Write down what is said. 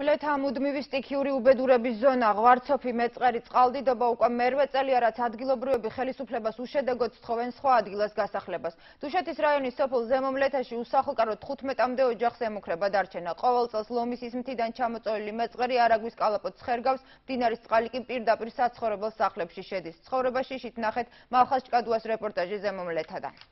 მლეთა მუდმივი სტიქიური უბედურების ზონა ღვარცოფი მეწყერი წყალდიდობა უკვე მერვე წელია რაც ადგილობრივები ხელისუფლებას უშედეგოდ სთხოვენ სხვა ადგილას გასახლებას. დუშეთის რაიონის სოფელ ზემო მლეთაში usახლკარო 15-მდე ოჯახს ემუქრება დარჩენა. ყოველ წელს ლომისის მთიდან ჩამოწოლილი მეწყერი არაგვის კალაპოტს ხერგავს მდინარის წყალი კი პირდაპირ საცხოვრებელ სახლებში შედის. ცხოვრებაში შით ნახეთ მალხაზ ჭკადუას რეპორტაჟი ზემო მლეთადან